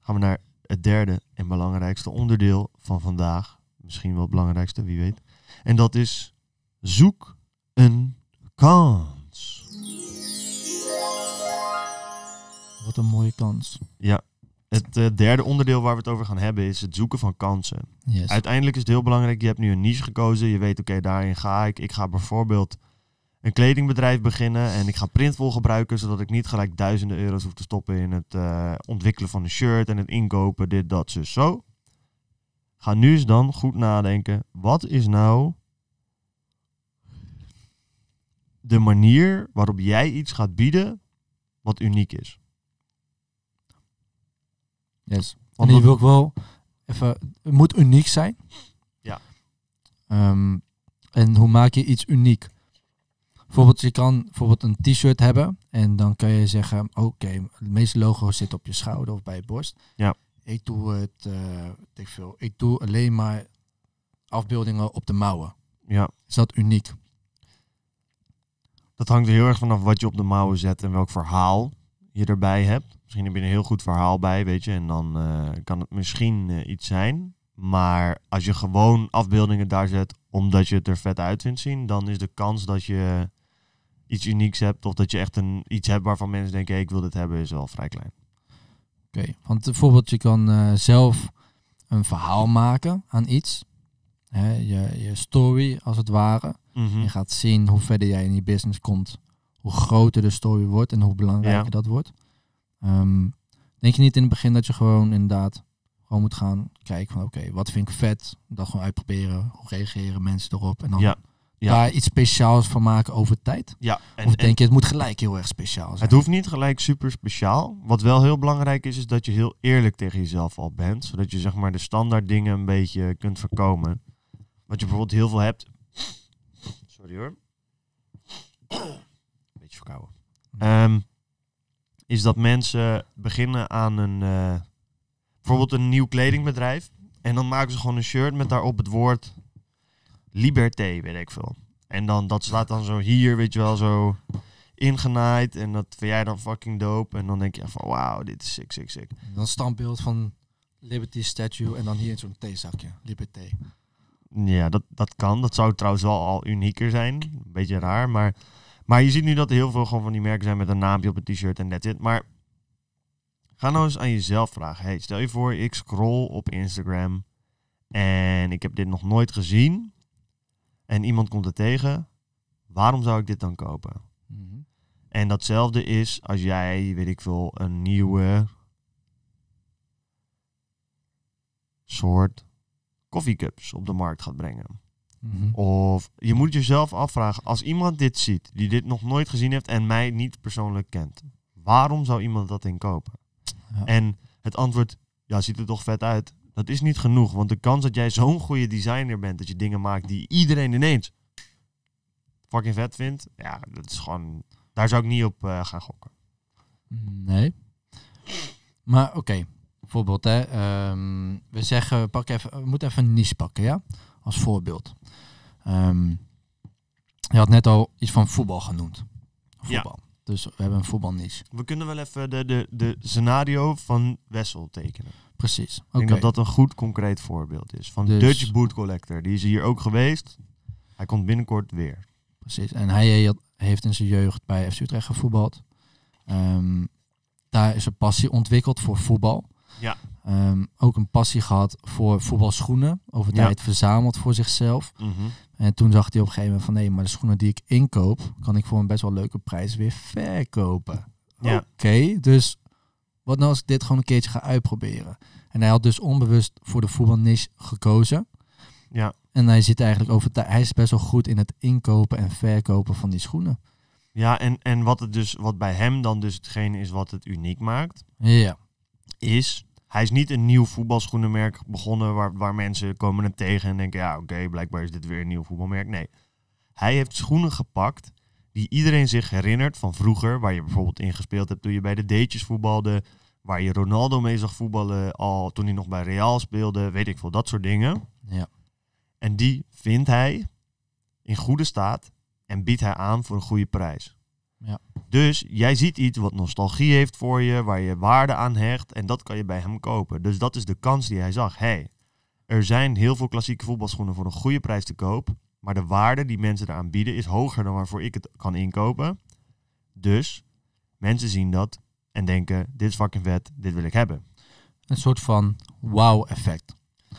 gaan we naar het derde en belangrijkste onderdeel van vandaag. Misschien wel het belangrijkste, wie weet. En dat is zoek een kans. wat een mooie kans. Het eh, derde onderdeel waar we het over gaan hebben is het zoeken van kansen. Yes. Uiteindelijk is het heel belangrijk, je hebt nu een niche gekozen. Je weet, oké, daarin ga ik. Ik ga bijvoorbeeld een kledingbedrijf beginnen en ik ga Printful gebruiken, zodat ik niet gelijk duizenden euro's hoef te stoppen in het eh, ontwikkelen van een shirt en het inkopen, dit, dat, zus, zo. Ga nu eens dan goed nadenken, wat is nou de manier waarop jij iets gaat bieden wat uniek is? yes. Want en die wil ik wel even... Het moet uniek zijn. Ja. Ehm, en hoe maak je iets uniek? Bijvoorbeeld, je kan bijvoorbeeld een t-shirt hebben. En dan kan je zeggen, oké, het meeste logo zit op je schouder of bij je borst. Ja. Ik doe het, eh, ik veel. Ik doe alleen maar afbeeldingen op de mouwen. Ja, Is dat uniek? Dat hangt er heel erg vanaf wat je op de mouwen zet en welk verhaal je erbij hebt. Misschien heb je een heel goed verhaal bij, weet je, en dan eh, kan het misschien eh, iets zijn. Maar als je gewoon afbeeldingen daar zet omdat je het er vet uit vindt zien, dan is de kans dat je iets unieks hebt of dat je echt een, iets hebt waarvan mensen denken, hey, ik wil dit hebben, is wel vrij klein. Oké, want bijvoorbeeld je kan eh, zelf een verhaal maken aan iets. Hè, je, je story als het ware. Mhm. Je gaat zien hoe verder jij in die business komt. Hoe groter de story wordt en hoe belangrijker Ja. dat wordt. Ehm, denk je niet in het begin dat je gewoon inderdaad gewoon moet gaan kijken van oké, wat vind ik vet? Dat gewoon uitproberen. Hoe reageren mensen erop? En dan Ja, ja. daar iets speciaals van maken over tijd? Ja, en, of en denk je het moet gelijk heel erg speciaal zijn? het hoeft niet gelijk super speciaal. Wat wel heel belangrijk is, is dat je heel eerlijk tegen jezelf al bent. Zodat je zeg maar de standaard dingen een beetje kunt voorkomen. Wat je bijvoorbeeld heel veel hebt. Sorry hoor. Beetje verkouden. Ehm, is dat mensen beginnen aan een eh, bijvoorbeeld een nieuw kledingbedrijf. En dan maken ze gewoon een shirt met daarop het woord liberté, weet ik veel. En dan dat staat dan zo hier, weet je wel, zo ingenaaid. En dat vind jij dan fucking dope. En dan denk je van wauw, dit is sick, sick, sick. Dan een standbeeld van Liberty Statue en dan hier in zo'n theezakje. Liberté. Ja, dat, dat kan. Dat zou trouwens wel al unieker zijn. Een beetje raar. Maar, maar je ziet nu dat er heel veel gewoon van die merken zijn met een naampje op een t-shirt en that's it. Maar ga nou eens aan jezelf vragen. Hey, stel je voor, ik scroll op Instagram en ik heb dit nog nooit gezien. En iemand komt er tegen. Waarom zou ik dit dan kopen? Mhm. En datzelfde is als jij, weet ik veel, een nieuwe soort koffiecups op de markt gaat brengen. Mhm. Of je moet jezelf afvragen, als iemand dit ziet, die dit nog nooit gezien heeft en mij niet persoonlijk kent, waarom zou iemand dat in kopen? Ja. En het antwoord, ja, ziet er toch vet uit. Dat is niet genoeg, want de kans dat jij zo'n goede designer bent, dat je dingen maakt die iedereen ineens fucking vet vindt, ja, dat is gewoon, daar zou ik niet op eh, gaan gokken. Nee. Maar oké, bijvoorbeeld hè, ehm, we zeggen, pak even, we moeten even een niche pakken, ja, als voorbeeld. Ehm, je had net al iets van voetbal genoemd. Voetbal. Dus we hebben een voetbalniche. We kunnen wel even de, de, de scenario van Wessel tekenen. Precies. Ik denk dat dat een goed concreet voorbeeld is. Van Dus- Dutch Boot Collector. Die is hier ook geweest. Hij komt binnenkort weer. Precies. En hij heeft in zijn jeugd bij FC Utrecht gevoetbald. Ehm, daar is een passie ontwikkeld voor voetbal. Ja. Ehm, ook een passie gehad voor voetbalschoenen. Over Ja. tijd verzameld voor zichzelf. En toen zag hij op een gegeven moment van nee, maar de schoenen die ik inkoop, kan ik voor een best wel leuke prijs weer verkopen. Ja. Oké, dus wat nou als ik dit gewoon een keertje ga uitproberen? En hij had dus onbewust voor de voetbalniche gekozen. Ja. En hij zit eigenlijk over tijd, hij is best wel goed in het inkopen en verkopen van die schoenen. Ja, en, en wat, het dus, wat bij hem dan dus hetgene is wat het uniek maakt, Ja, is... Hij is niet een nieuw voetbalschoenenmerk begonnen waar, waar mensen komen hem tegen en denken, ja oké, blijkbaar is dit weer een nieuw voetbalmerk. Nee, hij heeft schoenen gepakt die iedereen zich herinnert van vroeger, waar je bijvoorbeeld in gespeeld hebt toen je bij de D'tjes voetbalde, waar je Ronaldo mee zag voetballen al toen hij nog bij Real speelde, weet ik veel, dat soort dingen. ja, En die vindt hij in goede staat en biedt hij aan voor een goede prijs. Ja. Dus jij ziet iets wat nostalgie heeft voor je, waar je waarde aan hecht en dat kan je bij hem kopen. Dus dat is de kans die hij zag. hey, er zijn heel veel klassieke voetbalschoenen voor een goede prijs te koop, maar de waarde die mensen eraan bieden is hoger dan waarvoor ik het kan inkopen. Dus mensen zien dat en denken, dit is fucking vet, dit wil ik hebben. een soort van wow-effect.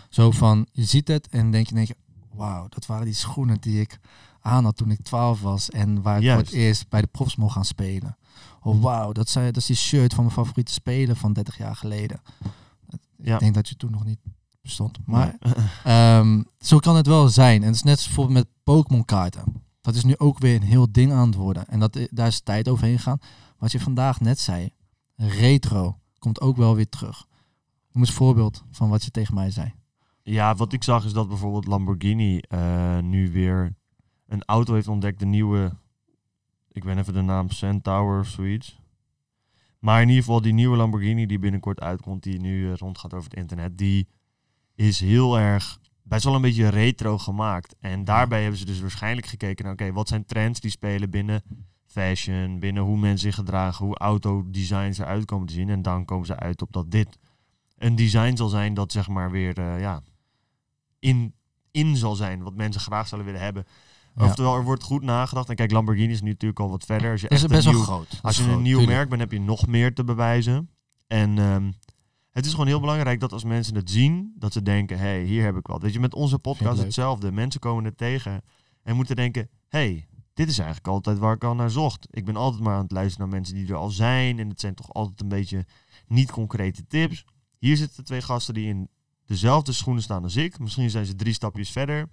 Zo van, je ziet het en denk je, denk je wauw, dat waren die schoenen die ik aan had toen ik 12 was en waar ik voor het eerst bij de profs mocht gaan spelen. Of wauw, dat, zijn, dat is die shirt van mijn favoriete speler van 30 jaar geleden. Ja. Ik denk dat je toen nog niet bestond. Maar (laughs) ehm, zo kan het wel zijn. En het is net bijvoorbeeld met Pokémon kaarten. Dat is nu ook weer een heel ding aan het worden. En dat, daar is tijd overheen gaan. Wat je vandaag net zei, retro, komt ook wel weer terug. Noem eens een voorbeeld van wat je tegen mij zei. Ja, wat ik zag is dat bijvoorbeeld Lamborghini eh, nu weer een auto heeft ontdekt, de nieuwe, ik ben even de naam Centaur of zoiets. Maar in ieder geval die nieuwe Lamborghini die binnenkort uitkomt, die nu eh, rondgaat over het internet, die is heel erg, best wel een beetje retro gemaakt. En daarbij hebben ze dus waarschijnlijk gekeken naar, oké, wat zijn trends die spelen binnen fashion, binnen hoe mensen zich gedragen, hoe autodesigns eruit komen te zien. En dan komen ze uit op dat dit een design zal zijn dat zeg maar weer, eh, ja, in, in zal zijn. Wat mensen graag zouden willen hebben. Ja. Oftewel, er wordt goed nagedacht. En kijk, Lamborghini is nu natuurlijk al wat verder. Als je, is echt best een wel nieuw, groot. Als je een nieuw tuurlijk. merk bent, heb je nog meer te bewijzen. En ehm, het is gewoon heel belangrijk dat als mensen het zien, dat ze denken, hé, hey, hier heb ik wat. Weet je, met onze podcast hetzelfde. Mensen komen er tegen en moeten denken, hé, hey, dit is eigenlijk altijd waar ik al naar zocht. Ik ben altijd maar aan het luisteren naar mensen die er al zijn. En het zijn toch altijd een beetje niet concrete tips. Hier zitten twee gasten die in dezelfde schoenen staan als ik. Misschien zijn ze drie stapjes verder.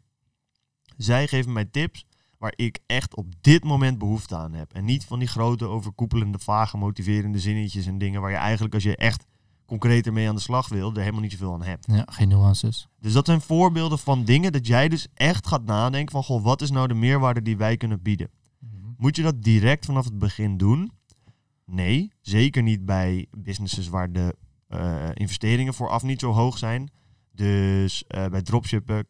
Zij geven mij tips waar ik echt op dit moment behoefte aan heb. En niet van die grote, overkoepelende, vage, motiverende zinnetjes en dingen waar je eigenlijk als je echt concreter mee aan de slag wil, er helemaal niet zoveel aan hebt. Ja, geen nuances. Dus dat zijn voorbeelden van dingen dat jij dus echt gaat nadenken van, goh, wat is nou de meerwaarde die wij kunnen bieden? Moet je dat direct vanaf het begin doen? Nee, zeker niet bij businesses waar de eh, investeringen vooraf niet zo hoog zijn. Dus eh, bij dropshippen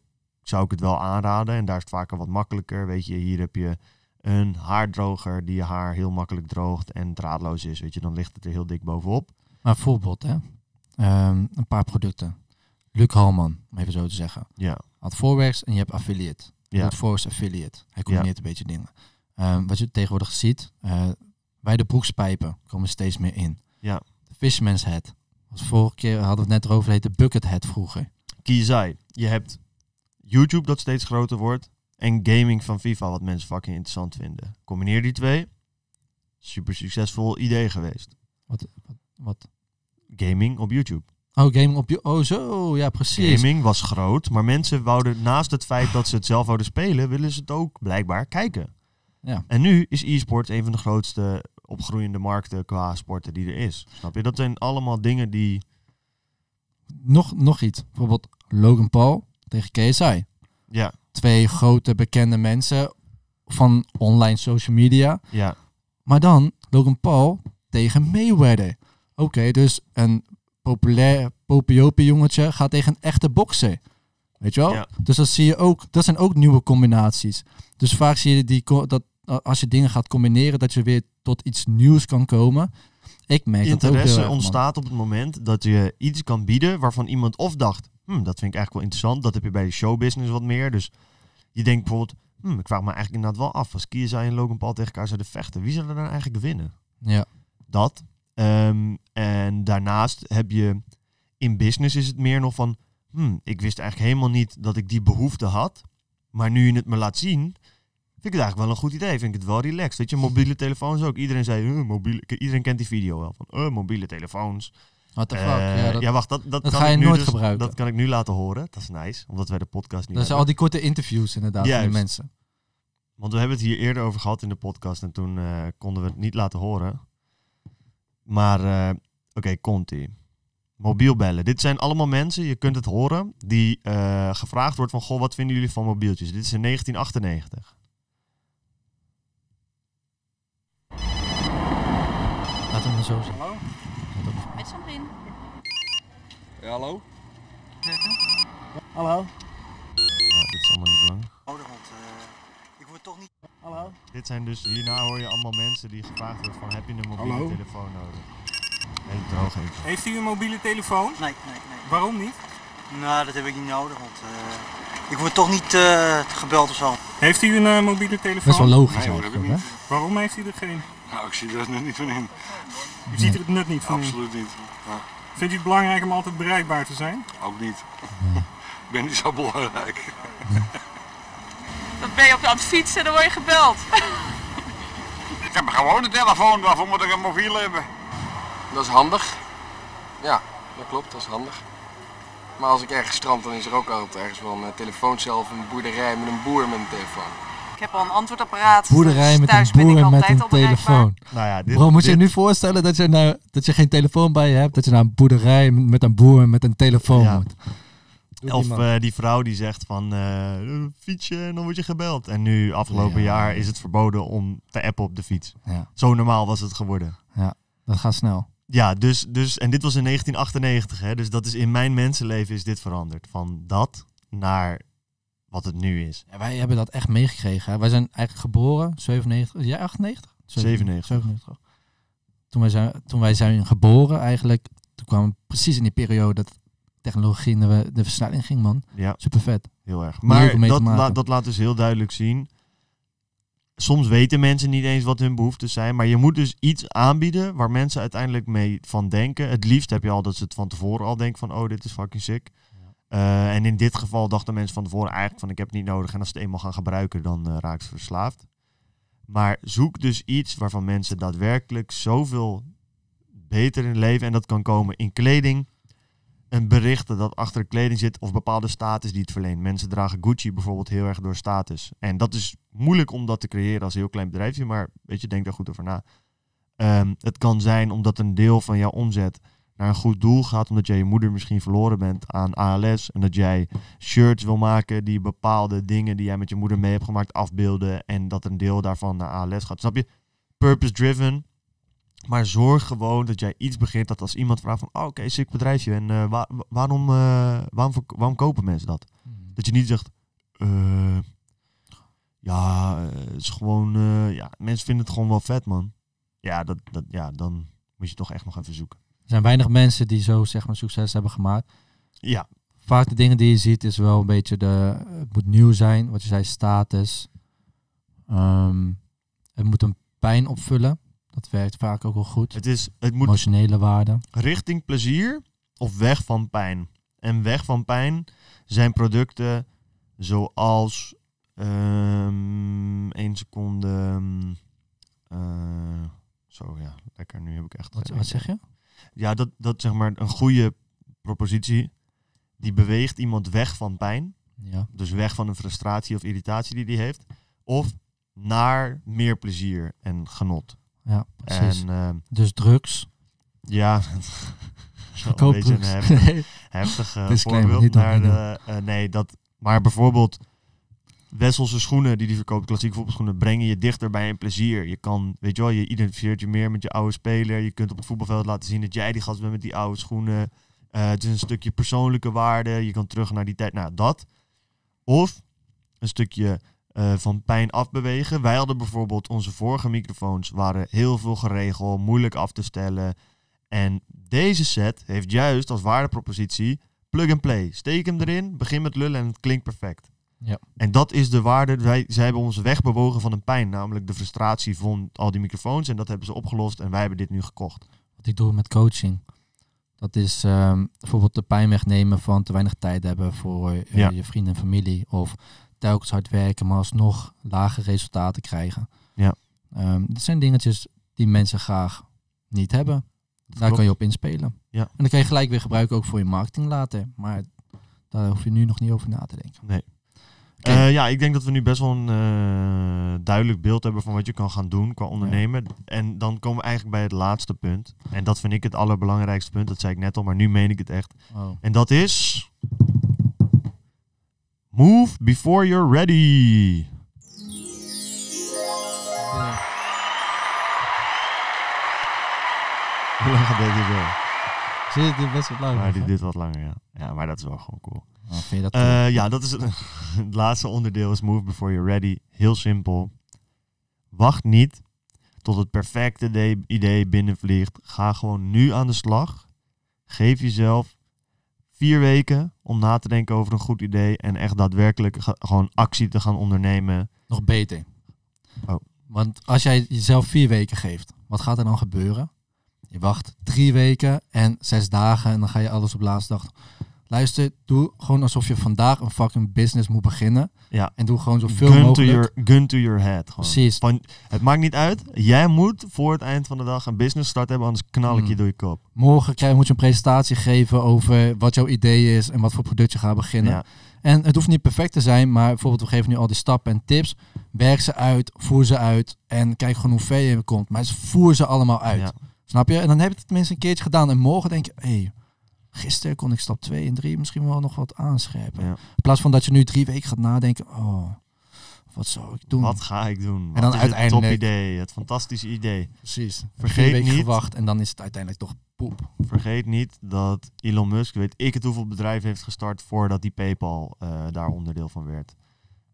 zou ik het wel aanraden. En daar is het vaker wat makkelijker. Weet je, hier heb je een haardroger die je haar heel makkelijk droogt en draadloos is. Weet je, dan ligt het er heel dik bovenop. Maar bijvoorbeeld, hè. Ehm, een paar producten. Luc Halman, om even zo te zeggen. Ja, Had voorwerks en je hebt affiliate. Je ja, doet affiliate. Hij combineert een beetje dingen. Ehm, wat je tegenwoordig ziet, eh, bij de broekspijpen komen steeds meer in. Ja. De Fisherman's Head. Was vorige keer hadden we het net erover, heette Bucket Head vroeger. Kizai. Je hebt YouTube dat steeds groter wordt. En gaming van FIFA, wat mensen fucking interessant vinden. Combineer die twee. Super succesvol idee geweest. Wat, wat, wat? Gaming op YouTube. Oh, gaming op je... Oh, zo. Ja, precies. Gaming was groot, maar mensen wouden naast het feit dat ze het zelf wouden spelen, willen ze het ook blijkbaar kijken. Ja. En nu is e-sport een van de grootste opgroeiende markten qua sporten die er is. Snap je? Dat zijn allemaal dingen die... Nog, nog iets. Bijvoorbeeld Logan Paul tegen KSI. Ja, Twee grote bekende mensen van online social media. ja, Maar dan Logan Paul tegen Mayweather. Oké, dus een populair popiope jongetje gaat tegen een echte bokser. Weet je wel? Ja. Dus dat zie je ook. Dat zijn ook nieuwe combinaties. Dus vaak zie je die dat als je dingen gaat combineren, dat je weer tot iets nieuws kan komen. Ik merk dat ook interesse erg, man. ontstaat op het moment dat je iets kan bieden waarvan iemand of dacht, hm, dat vind ik eigenlijk wel interessant. Dat heb je bij de showbusiness wat meer. Dus je denkt bijvoorbeeld, hm, ik vraag me eigenlijk inderdaad wel af, als KSI en Logan Paul tegen elkaar zouden vechten, wie zou er dan eigenlijk winnen? Ja, Dat. Ehm, en daarnaast heb je in business is het meer nog van, hm, ik wist eigenlijk helemaal niet dat ik die behoefte had. Maar nu je het me laat zien, vind ik het eigenlijk wel een goed idee. Vind ik het wel relaxed. Weet je, mobiele telefoons ook. Iedereen zei, mobiele, iedereen kent die video wel. Van, mobiele telefoons. What the fuck. Eh, ja, dat, ja, wacht, dat, dat, dat kan ga je ik nu nooit dus- gebruiken. Dat kan ik nu laten horen. Dat is nice, omdat wij de podcast niet dat zijn al die korte interviews inderdaad Juist. mensen. Want we hebben het hier eerder over gehad in de podcast en toen eh, konden we het niet laten horen. Maar eh, oké, komt-ie. Mobiel bellen. Dit zijn allemaal mensen, je kunt het horen, die eh, gevraagd wordt van, goh, wat vinden jullie van mobieltjes? Dit is in 1998. Laten we maar zo zeggen. Hallo? Dat- Sandrine. Ja, hallo? Hallo? Nou, dit is allemaal niet belangrijk. want eh, ik word toch niet... Hallo? Dit zijn dus, hierna hoor je allemaal mensen die gevraagd wordt van, heb je een mobiele Hallo? telefoon nodig? Heel droog even. Heeft u een mobiele telefoon? Nee, nee, nee. Waarom niet? Nou, dat heb ik niet nodig, want eh, ik word toch niet eh, gebeld of zo. Heeft u een eh, mobiele telefoon? Best wel logisch Nee, hoor. Waarom heeft u er geen? Nou, ik zie er nu niet van in. U ziet er het nut niet van in. Absoluut niet. Ja, Vindt u het belangrijk om altijd bereikbaar te zijn? ook niet. Ik ben niet zo belangrijk. Dan ben je op aan het fietsen en dan word je gebeld. Ik heb gewoon een telefoon, waarvoor moet ik een mobiel hebben? Dat is handig. Ja, dat klopt, dat is handig. Maar als ik ergens strand, dan is er ook altijd ergens wel een eh, telefooncel of een boerderij met een boer met een telefoon. Ik heb al een antwoordapparaat. Boerderij dus met thuis een ben ik boer met altijd een telefoon. Nou ja, dit, Bro, moet je nu voorstellen dat je, nou, dat je geen telefoon bij je hebt, dat je naar een boerderij met met een boer met een telefoon Ja. moet. Doe die Of man. eh, die vrouw die zegt van eh, fietsje en dan word je gebeld. En nu, afgelopen Ja. jaar, is het verboden om te appen op de fiets. ja, Zo normaal was het geworden. dat gaat snel. Ja, dus, dus, en dit was in 1998, hè, dus dat is in mijn mensenleven is dit veranderd. Van dat naar wat het nu is. Ja, wij hebben dat echt meegekregen. hè. Wij zijn eigenlijk geboren, 97, ja 98? 97. 97. Toen wij, zijn, toen wij zijn geboren eigenlijk, toen kwamen we precies in die periode dat technologie in de, de versnelling ging, man. Ja, Super vet. heel erg. Maar dat, dat laat dus heel duidelijk zien. soms weten mensen niet eens wat hun behoeften zijn. Maar je moet dus iets aanbieden waar mensen uiteindelijk mee van denken. Het liefst heb je al dat ze het van tevoren al denken van, oh, dit is fucking sick. Eh, en in dit geval dachten mensen van tevoren eigenlijk van, ik heb het niet nodig. En als ze het eenmaal gaan gebruiken, dan uh, raken ze verslaafd. Maar zoek dus iets waarvan mensen daadwerkelijk zoveel beter in leven. En dat kan komen in kleding, een berichten dat achter de kleding zit of bepaalde status die het verleent. Mensen dragen Gucci bijvoorbeeld heel erg door status. En dat is moeilijk om dat te creëren als een heel klein bedrijfje, maar weet je, denk daar goed over na. Ehm, het kan zijn omdat een deel van jouw omzet naar een goed doel gaat, omdat jij je moeder misschien verloren bent aan ALS en dat jij shirts wil maken die bepaalde dingen die jij met je moeder mee hebt gemaakt afbeelden en dat een deel daarvan naar ALS gaat. Snap je? Purpose driven. Maar zorg gewoon dat jij iets begint dat als iemand vraagt van, oh, oké, sick bedrijfje. En eh, wa- wa- waarom, eh, waarom, waarom kopen mensen dat? Dat je niet zegt, eh, ja, het is gewoon, ja, mensen vinden het gewoon wel vet, man. Ja, dat, dat, ja, dan moet je toch echt nog even zoeken. Er zijn weinig mensen die zo zeg maar succes hebben gemaakt. Ja, Vaak de dingen die je ziet is wel een beetje de, het moet nieuw zijn, wat je zei, status. Ehm, het moet een pijn opvullen. Dat werkt vaak ook wel goed. het, is, het moet Emotionele waarde. richting plezier of weg van pijn. En weg van pijn zijn producten zoals één seconde. eh, zo ja, lekker. Nu heb ik echt. Wat, wat zeg je? Ja, dat, dat zeg maar een goede propositie. Die beweegt iemand weg van pijn. Ja. Dus weg van een frustratie of irritatie die die heeft. Of naar meer plezier en genot. ja, precies. En ehm, dus drugs. ja, (laughs) een beetje een heftig, (laughs) heftig eh, voorbeeld. niet doen. eh, eh, nee, dat, maar bijvoorbeeld Wesselse schoenen die die verkoopt, klassieke voetbalschoenen, brengen je dichter bij een plezier. Je kan, weet je wel, je identificeert je meer met je oude speler. Je kunt op het voetbalveld laten zien dat jij die gast bent met die oude schoenen. Eh, het is een stukje persoonlijke waarde. Je kan terug naar die tijd. Nou, dat. Of een stukje eh, van pijn afbewegen. Wij hadden bijvoorbeeld onze vorige microfoons waren heel veel geregeld, moeilijk af te stellen. En deze set heeft juist als waardepropositie plug and play. Steek hem erin, begin met lullen en het klinkt perfect. Ja. En dat is de waarde. Wij, zij hebben ons wegbewogen van een pijn, namelijk de frustratie van al die microfoons. En dat hebben ze opgelost en wij hebben dit nu gekocht. Wat ik doe met coaching. Dat is ehm, bijvoorbeeld de pijn wegnemen van te weinig tijd hebben voor eh, Ja. je vrienden en familie. Of telkens hard werken, maar alsnog lage resultaten krijgen. Ja. Ehm, dat zijn dingetjes die mensen graag niet hebben. Daar kan je op inspelen. Ja. En dan kan je gelijk weer gebruiken ook voor je marketing later. Maar daar hoef je nu nog niet over na te denken. Nee. Eh, ja, ik denk dat we nu best wel een eh, duidelijk beeld hebben van wat je kan gaan doen qua ondernemen. En dan komen we eigenlijk bij het laatste punt. En dat vind ik het allerbelangrijkste punt. Dat zei ik net al, maar nu meen ik het echt. Oh. En dat is. Move before you're ready. Hoe lang gaat deze? Zie dit is best wel lang. Maar dit, dit wat langer, ja. Ja, maar dat is wel gewoon cool. Oh, vind je dat cool? Eh, ja, dat is het, (laughs) het laatste onderdeel is move before you're ready. Heel simpel. Wacht niet tot het perfecte idee- idee binnenvliegt. Ga gewoon nu aan de slag. Geef jezelf vier weken om na te denken over een goed idee en echt daadwerkelijk ga- gewoon actie te gaan ondernemen. Nog beter. Oh. Want als jij jezelf vier weken geeft, wat gaat er dan gebeuren? Je wacht drie weken en zes dagen en dan ga je alles op laatste dag. Luister, doe gewoon alsof je vandaag een fucking business moet beginnen. Ja. En doe gewoon zoveel Gun to, mogelijk. your, gun to your head. Gewoon. Precies. Van, het maakt niet uit. Jij moet voor het eind van de dag een business start hebben, anders knal ik je Mm. door je kop. Morgen krijg, moet je een presentatie geven over wat jouw idee is en wat voor product je gaat beginnen. Ja. En het hoeft niet perfect te zijn, maar bijvoorbeeld we geven nu al die stappen en tips. Werk ze uit, voer ze uit en kijk gewoon hoe ver je komt. Maar voer ze allemaal uit. Ja. Snap je? En dan heb je het tenminste een keertje gedaan. En morgen denk je, hé, hey, gisteren kon ik stap 2 en 3 misschien wel nog wat aanscherpen. Ja. In plaats van dat je nu drie weken gaat nadenken, oh, wat zou ik doen? Wat ga ik doen? Wat dan uiteindelijk- het topidee, het fantastische idee. Precies. Vergeet niet- gewacht en dan is het uiteindelijk toch poep. Vergeet niet dat Elon Musk, weet ik het hoeveel bedrijven heeft gestart voordat die PayPal eh, daar onderdeel van werd.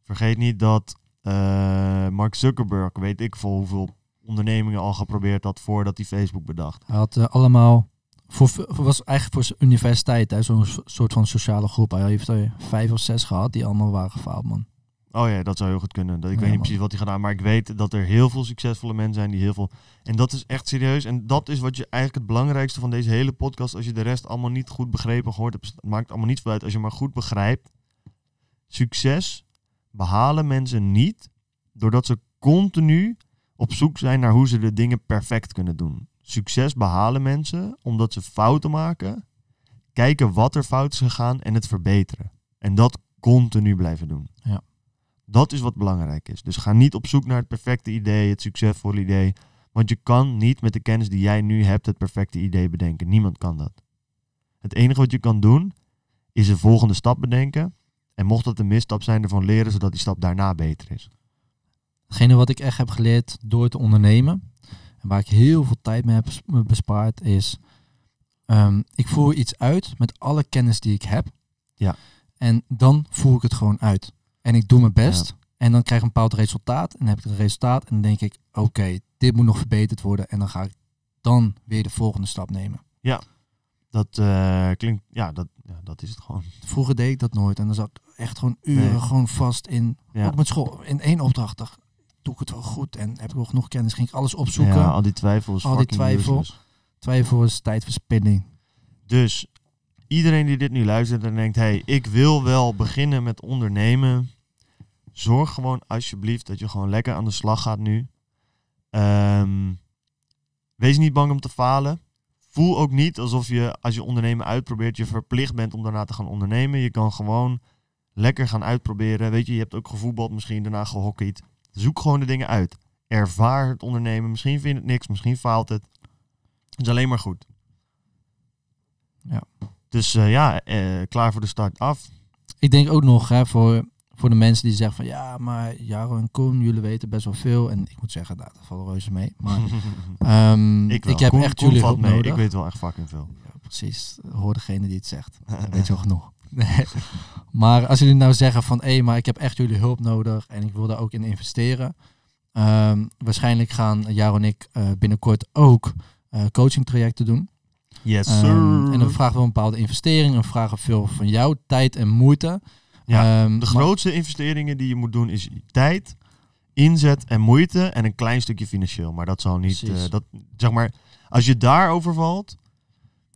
Vergeet niet dat eh, Mark Zuckerberg, weet ik veel hoeveel ondernemingen al geprobeerd had voordat hij Facebook bedacht. Hij had eh, allemaal, voor, was eigenlijk voor zijn universiteit, zo'n so- soort van sociale groep. Hij heeft er vijf of zes gehad die allemaal waren gefaald, man. Oh ja, dat zou heel goed kunnen. Dat, ik Ja, weet niet man. precies wat hij gedaan, maar ik weet dat er heel veel succesvolle mensen zijn die heel veel. En dat is echt serieus. En dat is wat je eigenlijk het belangrijkste van deze hele podcast. Als je de rest allemaal niet goed begrepen gehoord hebt, het maakt allemaal niet veel uit. Als je maar goed begrijpt. Succes behalen mensen niet doordat ze continu op zoek zijn naar hoe ze de dingen perfect kunnen doen. Succes behalen mensen omdat ze fouten maken, kijken wat er fout is gegaan en het verbeteren. En dat continu blijven doen. Ja. Dat is wat belangrijk is. Dus ga niet op zoek naar het perfecte idee, het succesvolle idee. Want je kan niet met de kennis die jij nu hebt het perfecte idee bedenken. Niemand kan dat. Het enige wat je kan doen is een volgende stap bedenken. En mocht dat een misstap zijn, ervan leren zodat die stap daarna beter is. Hetgene wat ik echt heb geleerd door te ondernemen, en waar ik heel veel tijd mee heb bespaard, is ehm, ik voer iets uit met alle kennis die ik heb. Ja. En dan voer ik het gewoon uit. En ik doe mijn best. En dan krijg ik een bepaald resultaat. En dan heb ik een resultaat. En dan denk ik, oké, dit moet nog verbeterd worden. En dan ga ik dan weer de volgende stap nemen. Dat eh, klinkt, ja dat, ja, dat is het gewoon. Vroeger deed ik dat nooit. En dan zat ik echt gewoon uren Nee. gewoon vast in. Ja. Ook met school. In één opdracht dacht doe ik het wel goed. En heb ik nog genoeg kennis. Ging ik alles opzoeken. Ja, al die twijfels. Al die twijfel. useless. Twijfel is tijdverspilling. Dus iedereen die dit nu luistert en denkt, hey, ik wil wel beginnen met ondernemen. Zorg gewoon alsjeblieft dat je gewoon lekker aan de slag gaat nu. Ehm, wees niet bang om te falen. Voel ook niet alsof je, als je ondernemen uitprobeert, je verplicht bent om daarna te gaan ondernemen. Je kan gewoon lekker gaan uitproberen. Weet je, je hebt ook gevoetbald, misschien daarna gehockeyd. Zoek gewoon de dingen uit. Ervaar het ondernemen. Misschien vind je het niks, misschien faalt het. Het is alleen maar goed. Ja. Dus eh, ja, eh, klaar voor de start af. Ik denk ook nog hè, voor, voor de mensen die zeggen van ja, maar Jaro en Koen, jullie weten best wel veel. En ik moet zeggen, nou, dat valt reuze mee. Maar (laughs) ehm, ik, ik, heb Koen- echt Koen jullie valt hulp mee. nodig. Ik weet wel echt fucking veel. Ja, precies. Hoor degene die het zegt. Weet je wel genoeg. (laughs) Nee. (laughs) Maar als jullie nou zeggen van hé, maar ik heb echt jullie hulp nodig en ik wil daar ook in investeren. Ehm, waarschijnlijk gaan Jaro en ik eh, binnenkort ook eh coaching trajecten doen. Yes, Ehm, sir. en dan vragen we een bepaalde investering en vragen veel van jou, tijd en moeite. Ja, Ehm, de maar- grootste investeringen die je moet doen is tijd, inzet en moeite en een klein stukje financieel. Maar dat zal niet, eh, dat, zeg maar, als je daarover valt,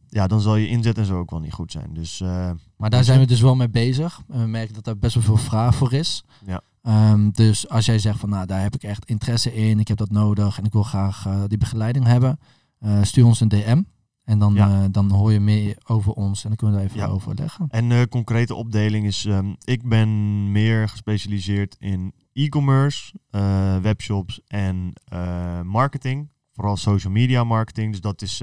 ja, dan zal je inzet en zo ook wel niet goed zijn. Dus eh, Maar daar zijn we dus wel mee bezig. En we merken dat daar best wel veel vraag voor is. Ja. Ehm, dus als jij zegt van nou, daar heb ik echt interesse in, ik heb dat nodig en ik wil graag eh, die begeleiding hebben, eh, stuur ons een DM. En dan, Ja. dan hoor je meer over ons en dan kunnen we daar even Ja. overleggen. En de concrete opdeling is, ehm, ik ben meer gespecialiseerd in e-commerce, webshops en marketing. Vooral social media marketing. Dus dat is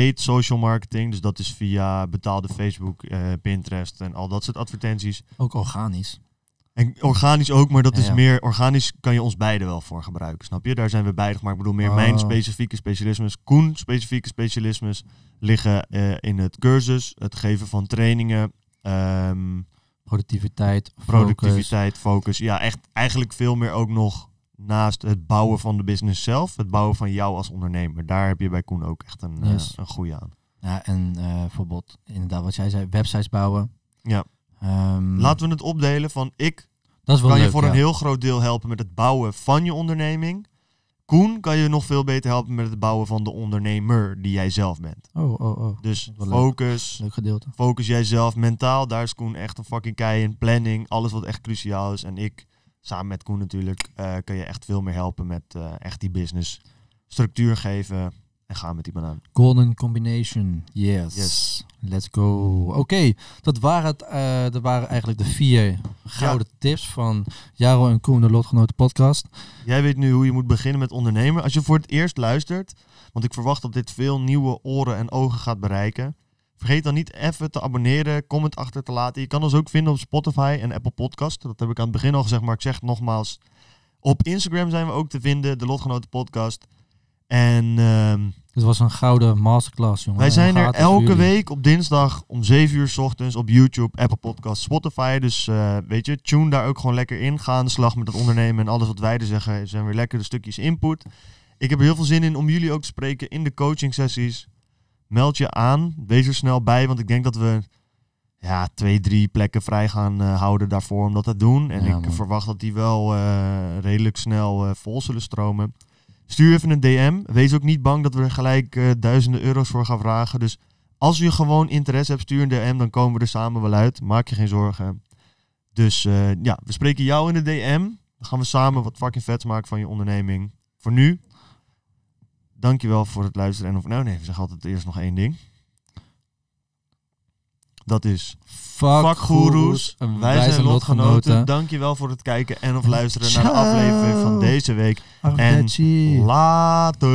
paid social marketing. Dus dat is via betaalde Facebook, eh, Pinterest en al dat soort advertenties. Ook organisch. En organisch ook, maar dat Ja, is ja. meer organisch kan je ons beide wel voor gebruiken, snap je? Daar zijn we beide, maar ik bedoel meer Oh. mijn specifieke specialismes, Koen specifieke specialismes liggen eh, in het cursus, het geven van trainingen, ehm, Productiviteit, focus. productiviteit, focus. Ja, echt eigenlijk veel meer ook nog naast het bouwen van de business zelf, het bouwen van jou als ondernemer. Daar heb je bij Koen ook echt een, eh, een goede aan. Ja, en eh, bijvoorbeeld inderdaad wat jij zei, websites bouwen. Ja. Ehm, Laten we het opdelen van ik dat is wel kan leuk, je voor ja. een heel groot deel helpen met het bouwen van je onderneming. Koen kan je nog veel beter helpen met het bouwen van de ondernemer die jij zelf bent. Oh, oh, oh. Dus focus, Leuk gedeelte. focus jij zelf mentaal. Daar is Koen echt een fucking kei in. Planning, alles wat echt cruciaal is. En ik, samen met Koen natuurlijk, eh, kan je echt veel meer helpen met eh, echt die business structuur geven en gaan met die banaan. Golden combination. Yes. Yes. Let's go. Oké, dat, waren het, dat waren eigenlijk de vier gouden tips van Jaro en Koen, de Lotgenoten podcast. Jij weet nu hoe je moet beginnen met ondernemen. Als je voor het eerst luistert, want ik verwacht dat dit veel nieuwe oren en ogen gaat bereiken. Vergeet dan niet even te abonneren, comment achter te laten. Je kan ons ook vinden op Spotify en Apple Podcast. Dat heb ik aan het begin al gezegd, maar ik zeg het nogmaals. Op Instagram zijn we ook te vinden, de Lotgenoten podcast. En ehm, Dit was een gouden masterclass, jongen. wij zijn er elke week op dinsdag om 7 uur s ochtends op YouTube, Apple Podcast, Spotify. Dus eh, weet je, tune daar ook gewoon lekker in. Ga aan de slag met het ondernemen en alles wat wij er zeggen zijn weer lekkere stukjes input. Ik heb er heel veel zin in om jullie ook te spreken in de coaching sessies. Meld je aan, wees er snel bij, want ik denk dat we ja, twee, drie plekken vrij gaan eh, houden daarvoor om dat te doen. En Ja, ik man. verwacht dat die wel eh, redelijk snel eh, vol zullen stromen. Stuur even een DM. Wees ook niet bang dat we er gelijk duizenden euro's voor gaan vragen. Dus als je gewoon interesse hebt, stuur een DM. Dan komen we er samen wel uit. Maak je geen zorgen. Dus ja, we spreken jou in de DM. Dan gaan we samen wat fucking vets maken van je onderneming. Voor nu, dankjewel voor het luisteren. En of nou nee, we zeggen altijd eerst nog één ding. Dat is Vakgoeroes. Wij zijn lotgenoten. lotgenoten. Dankjewel voor het kijken en of luisteren naar de aflevering van deze week. En later.